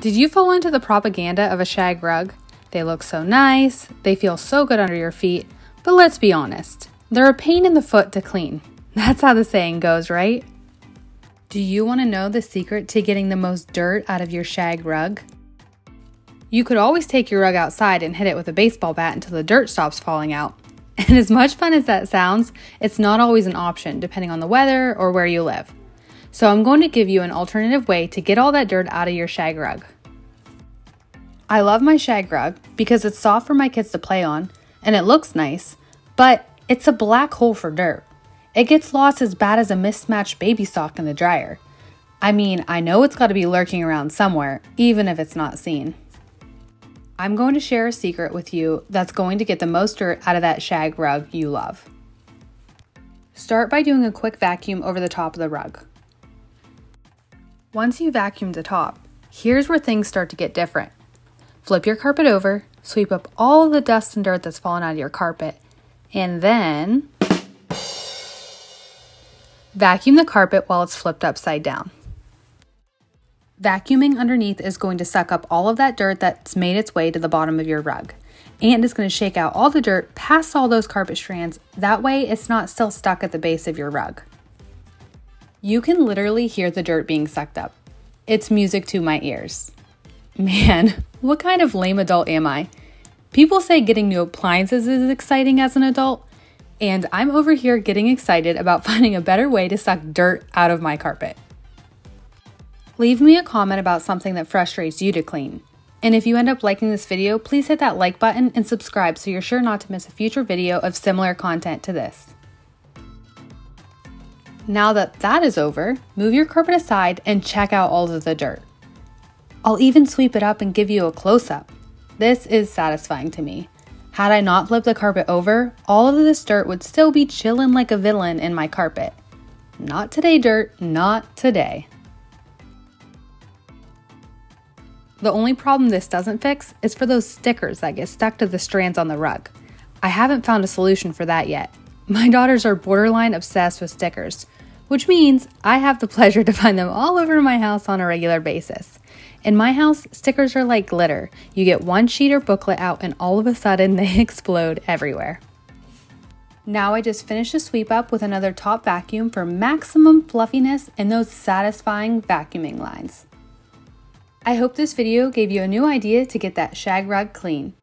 Did you fall into the propaganda of a shag rug? They look so nice, they feel so good under your feet, but let's be honest, they're a pain in the foot to clean. That's how the saying goes, right? Do you want to know the secret to getting the most dirt out of your shag rug? You could always take your rug outside and hit it with a baseball bat until the dirt stops falling out. And as much fun as that sounds, it's not always an option depending on the weather or where you live. So I'm going to give you an alternative way to get all that dirt out of your shag rug. I love my shag rug because it's soft for my kids to play on and it looks nice, but it's a black hole for dirt. It gets lost as bad as a mismatched baby sock in the dryer. I mean, I know it's got to be lurking around somewhere, even if it's not seen. I'm going to share a secret with you that's going to get the most dirt out of that shag rug you love. Start by doing a quick vacuum over the top of the rug. Once you vacuum the top, here's where things start to get different. Flip your carpet over, sweep up all the dust and dirt that's fallen out of your carpet, and then vacuum the carpet while it's flipped upside down. Vacuuming underneath is going to suck up all of that dirt that's made its way to the bottom of your rug. And it's going to shake out all the dirt past all those carpet strands. That way, it's not still stuck at the base of your rug. You can literally hear the dirt being sucked up. It's music to my ears. Man, what kind of lame adult am I? People say getting new appliances is exciting as an adult, and I'm over here getting excited about finding a better way to suck dirt out of my carpet. Leave me a comment about something that frustrates you to clean. And if you end up liking this video, please hit that like button and subscribe so you're sure not to miss a future video of similar content to this. Now that that is over, move your carpet aside and check out all of the dirt. I'll even sweep it up and give you a close up. This is satisfying to me. Had I not flipped the carpet over, all of this dirt would still be chillin' like a villain in my carpet. Not today, dirt, not today. The only problem this doesn't fix is for those stickers that get stuck to the strands on the rug. I haven't found a solution for that yet. My daughters are borderline obsessed with stickers, which means I have the pleasure to find them all over my house on a regular basis. In my house, stickers are like glitter. You get one sheet or booklet out, and all of a sudden they explode everywhere. Now I just finished a sweep up with another top vacuum for maximum fluffiness and those satisfying vacuuming lines. I hope this video gave you a new idea to get that shag rug clean.